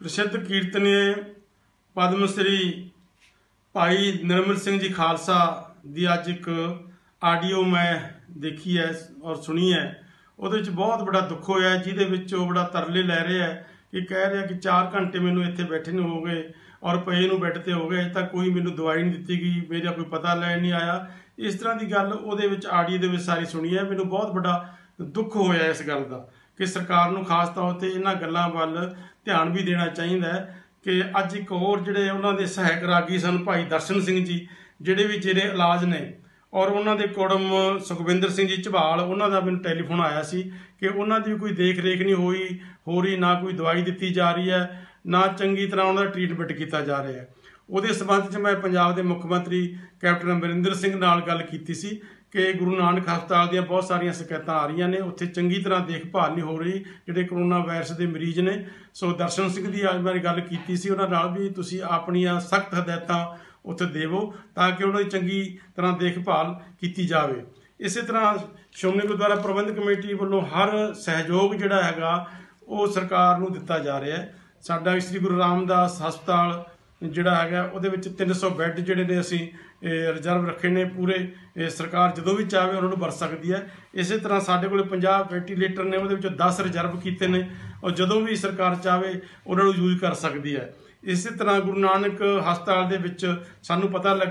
ਪ੍ਰਸਿੱਧ ਕੀਰਤਨੀ ਪਦਮ ਸ੍ਰੀ ਭਾਈ ਨਿਰਮਲ ਸਿੰਘ ਜੀ ਖਾਲਸਾ ਦੀ ਅੱਜ ਇੱਕ ਆਡੀਓ ਮੈਂ ਦੇਖੀ ਹੈ ਔਰ ਸੁਣੀ ਹੈ। ਉਹਦੇ ਵਿੱਚ ਬਹੁਤ ਬੜਾ ਦੁੱਖ ਹੋਇਆ ਜਿਹਦੇ ਵਿੱਚ ਉਹ ਬੜਾ ਤਰਲੇ ਲੈ ਰਿਹਾ ਹੈ ਕਿ ਕਹਿ ਰਿਹਾ ਕਿ 4 ਘੰਟੇ ਮੈਨੂੰ ਇੱਥੇ ਬੈਠੇ ਨੂੰ ਹੋ ਗਏ ਔਰ ਪਏ ਨੂੰ ਬੈੱਡ ਤੇ ਹੋ ਗਏ, ਅਜੇ ਤੱਕ ਕੋਈ ਮੈਨੂੰ ਦਵਾਈ ਨਹੀਂ ਦਿੱਤੀ ਗਈ, ਮੇਰਾ ਕੋਈ ਪਤਾ ਲੈਣ ਨਹੀਂ ਆਇਆ। ਇਸ ਤਰ੍ਹਾਂ ਦੀ ਗੱਲ ਉਹਦੇ ਵਿੱਚ ਆਡੀਓ ਦੇ ਵਿੱਚ ਸਾਰੀ ਸੁਣੀ ਹੈ। ਮੈਨੂੰ ਬਹੁਤ ਵੱਡਾ ਦੁੱਖ ਹੋਇਆ ਇਸ ਗੱਲ ਦਾ। ਕਿ ਸਰਕਾਰ ਨੂੰ ਖਾਸ ਤੌਰ ਤੇ ਇਹਨਾਂ ਗੱਲਾਂ ਵੱਲ ਧਿਆਨ ਵੀ ਦੇਣਾ ਚਾਹੀਦਾ ਹੈ ਕਿ ਅੱਜ ਇੱਕ ਹੋਰ ਜਿਹੜੇ ਉਹਨਾਂ ਦੇ ਸਹਾਇਕ ਰਾਗੀ ਸਨ, ਭਾਈ ਦਰਸ਼ਨ ਸਿੰਘ ਜੀ, ਜਿਹੜੇ ਵੀ ਜਿਹੜੇ ਇਲਾਜ ਨੇ ਔਰ ਉਹਨਾਂ ਦੇ ਕੁੜਮ ਸੁਖਵਿੰਦਰ ਸਿੰਘ ਜੀ ਝਬਾਲ, ਉਹਨਾਂ ਦਾ ਮੈਨੂੰ ਟੈਲੀਫੋਨ ਆਇਆ ਸੀ ਕਿ ਉਹਨਾਂ ਦੀ ਕੋਈ ਦੇਖ ਰੇਖ ਨਹੀਂ ਹੋਈ, ਹੋ ਰਹੀ ਨਾ ਕੋਈ ਦਵਾਈ ਦਿੱਤੀ ਜਾ ਰਹੀ ਹੈ, ਨਾ ਚੰਗੀ ਤਰ੍ਹਾਂ ਉਹਨਾਂ ਦਾ ਟ੍ਰੀਟਮੈਂਟ ਕੀਤਾ ਜਾ ਰਿਹਾ ਹੈ। ਉਹਦੇ ਸਬੰਧ 'ਚ ਮੈਂ ਪੰਜਾਬ ਦੇ ਮੁੱਖ ਮੰਤਰੀ ਕੈਪਟਨ ਅਮਰਿੰਦਰ ਸਿੰਘ ਨਾਲ ਗੱਲ ਕੀਤੀ ਸੀ ਕਿ ਗੁਰੂ ਨਾਨਕ ਹਸਪਤਾਲ ਦੀਆਂ ਬਹੁਤ ਸਾਰੀਆਂ ਸ਼ਿਕਾਇਤਾਂ ਆ ਰਹੀਆਂ ਨੇ। ਉੱਥੇ ਚੰਗੀ ਤਰ੍ਹਾਂ ਦੇਖਭਾਲ ਨਹੀਂ ਹੋ ਰਹੀ, ਜਿਹੜੇ ਕਰੋਨਾ ਵਾਇਰਸ ਦੇ ਮਰੀਜ਼ ਨੇ। ਸੋ ਦਰਸ਼ਨ ਸਿੰਘ ਦੀ ਅੱਜ ਮੈਂ ਗੱਲ ਕੀਤੀ ਸੀ, ਉਹਨਾਂ ਨਾਲ ਵੀ ਤੁਸੀਂ ਆਪਣੀਆਂ ਸਖਤ ਹਦਾਇਤਾਂ ਉੱਥੇ ਦੇਵੋ ਤਾਂ ਕਿ ਉਹਨਾਂ ਦੀ ਚੰਗੀ ਤਰ੍ਹਾਂ ਦੇਖਭਾਲ ਕੀਤੀ ਜਾਵੇ। ਇਸੇ ਤਰ੍ਹਾਂ ਸ਼੍ਰੋਮਣੀ ਗੁਰਦੁਆਰਾ ਪ੍ਰਬੰਧਕ ਕਮੇਟੀ ਵੱਲੋਂ ਹਰ ਸਹਿਯੋਗ ਜਿਹੜਾ ਹੈਗਾ, ਉਹ ਸਰਕਾਰ ਨੂੰ ਦਿੱਤਾ ਜਾ ਰਿਹਾ ਹੈ। ਸਾਡਾ ਸ੍ਰੀ ਗੁਰੂ ਰਾਮਦਾਸ ਹਸਪਤਾਲ ਜਿਹੜਾ ਹੈਗਾ, ਉਹਦੇ ਵਿੱਚ 300 ਬੈੱਡ ਜਿਹੜੇ ਨੇ ਅਸੀਂ ਰਿਜ਼ਰਵ ਰੱਖੇ ਨੇ ਪੂਰੇ। ਸਰਕਾਰ ਜਦੋਂ ਵੀ ਚਾਹੇ ਉਹਨਾਂ ਨੂੰ ਵਰਤ ਸਕਦੀ ਹੈ। ਇਸੇ ਤਰ੍ਹਾਂ ਸਾਡੇ ਕੋਲੇ 50 ਵੈਂਟੀਲੇਟਰ ਨੇ, ਉਹਦੇ ਵਿੱਚੋਂ 10 ਰਿਜ਼ਰਵ ਕੀਤੇ ਨੇ। ਔਰ ਜਦੋਂ ਵੀ ਸਰਕਾਰ ਚਾਹੇ ਉਹਨਾਂ ਨੂੰ ਯੂਜ਼ ਕਰ ਸਕਦੀ ਹੈ। ਇਸੇ ਤਰ੍ਹਾਂ ਗੁਰੂ ਨਾਨਕ ਹਸਪਤਾਲ ਦੇ ਵਿੱਚ ਸਾਨੂੰ ਪਤਾ ਲੱਗ